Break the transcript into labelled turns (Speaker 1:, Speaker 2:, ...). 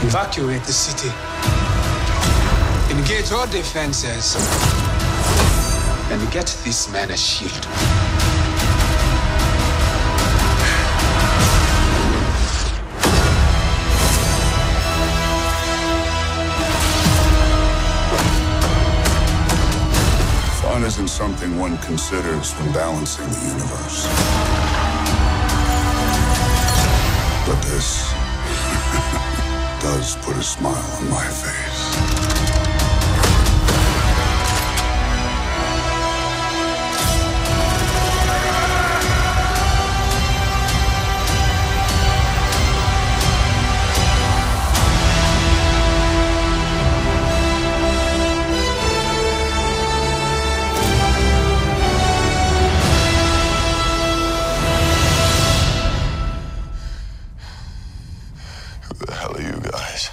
Speaker 1: Evacuate the city. Engage all defenses. And get this man a shield.
Speaker 2: Fun isn't something one considers when balancing the universe. Does put a smile on my face.
Speaker 3: The hell are you guys?